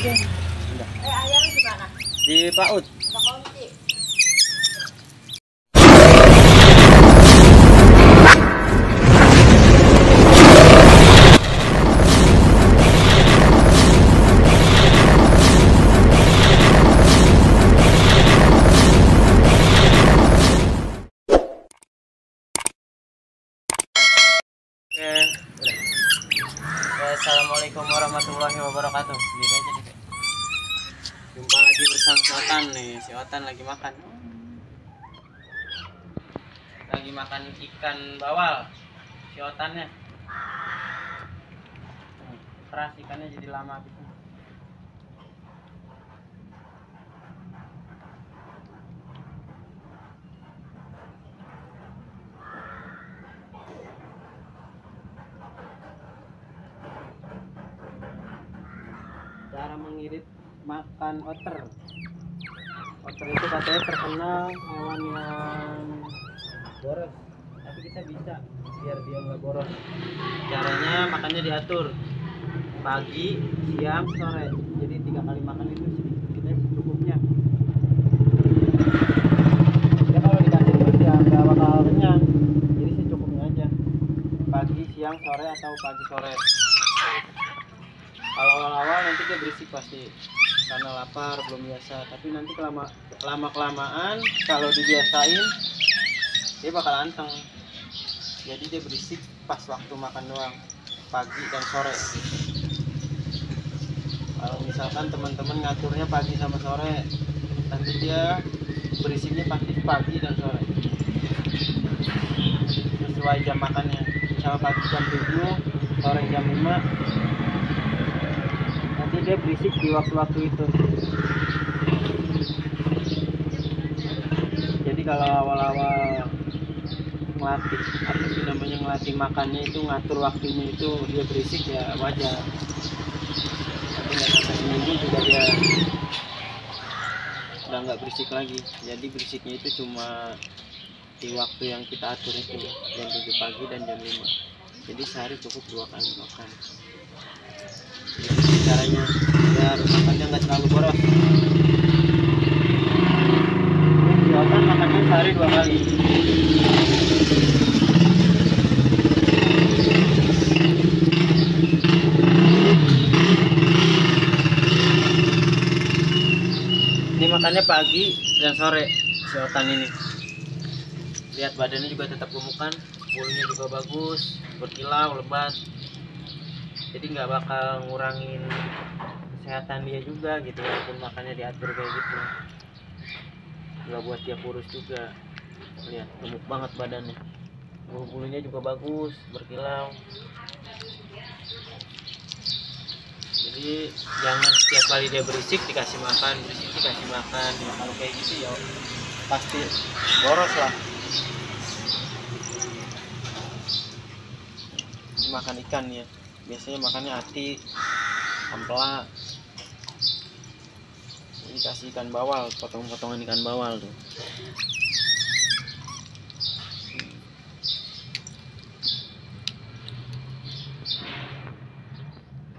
Gimana? Di PAUD. Assalamualaikum warahmatullahi wabarakatuh. Diri aja. Jumpa lagi bersama si Otan nih. Si Otan lagi makan. Lagi makan ikan bawal. Si Otannya. Keras ikannya jadi lama gitu. cara mengirit makan otter. Otter itu katanya terkenal hewan yang boros. Tapi kita bisa biar dia nggak boros. Caranya makannya diatur. Pagi siang sore. Jadi tiga kali makan itu sedikit kita secukupnya. Ya kalau dikasih terus ya nggak bakal kenyang. Jadi secukupnya aja. Pagi siang sore atau pagi sore. Kalau awal-awal nanti dia berisik pasti karena lapar belum biasa. Tapi nanti kelama lama kelamaan kalau dibiasain dia bakal anteng. Jadi dia berisik pas waktu makan doang pagi dan sore. Kalau misalkan teman-teman ngaturnya pagi sama sore nanti dia berisiknya pasti pagi dan sore. Sesuai jam makannya. Misal pagi jam 7 sore jam 5 nanti dia berisik di waktu-waktu itu. Jadi kalau awal-awal ngelatih apa sih namanya ngelatih makannya itu ngatur waktunya itu dia berisik ya wajar. Tapi nggak sampai seminggu juga dia udah nggak berisik lagi. Jadi berisiknya itu cuma di waktu yang kita atur itu jam 7 pagi dan jam 5 jadi sehari cukup dua kali makan. Gini caranya biar makannya nggak terlalu boros. Silakan makannya sehari dua kali. Ini makannya pagi dan sore si otan ini. Lihat badannya juga tetap gemukan bulunya juga bagus berkilau lebat jadi nggak bakal ngurangin kesehatan dia juga gitu walaupun makannya diatur kayak gitu. Nggak buat dia kurus juga. Lihat gemuk banget badannya. Bulu bulunya juga bagus berkilau. Jadi jangan setiap kali dia berisik dikasih makan berisik dikasih makan. Ya kalau kayak gitu ya pasti boros lah. Makan ikan ya biasanya makannya hati ampela. Ini kasih ikan bawal potong-potongan ikan bawal tuh.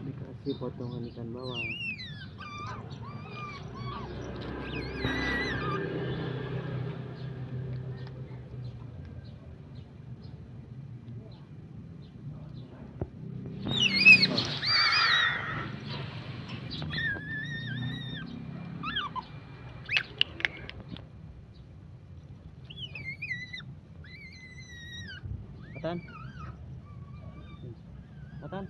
Dikasih potongan ikan bawal Atan Atan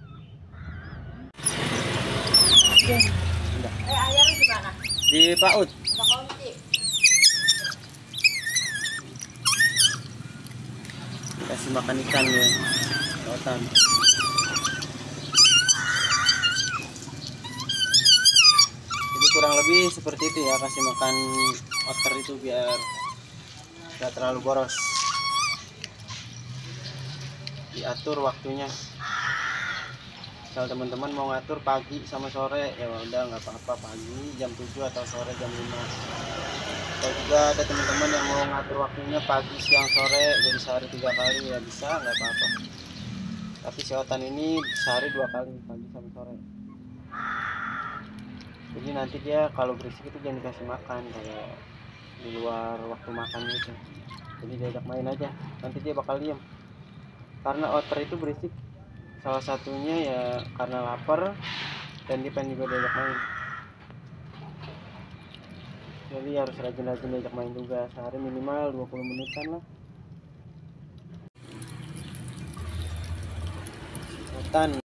Udah. Eh gimana? Di PAUD Udah kunci. kasih makan ikan ya lautan jadi kurang lebih seperti itu ya kasih makan otter itu biar nggak terlalu boros diatur waktunya. Kalau teman-teman mau ngatur pagi sama sore ya udah nggak apa-apa pagi jam 7 atau sore jam 5 kalau juga ada teman-teman yang mau ngatur waktunya pagi siang sore jadi sehari tiga kali ya bisa nggak apa-apa. Tapi si otan ini sehari dua kali pagi sama sore. Jadi nanti dia kalau berisik itu jangan dikasih makan kayak di luar waktu makan gitu. Jadi diajak main aja nanti dia bakal diem karena otter itu berisik. Salah satunya ya karena lapar dan dia pengen juga diajak main. Jadi harus rajin-rajin diajak main juga. Sehari minimal 20 menitan lah. Hutan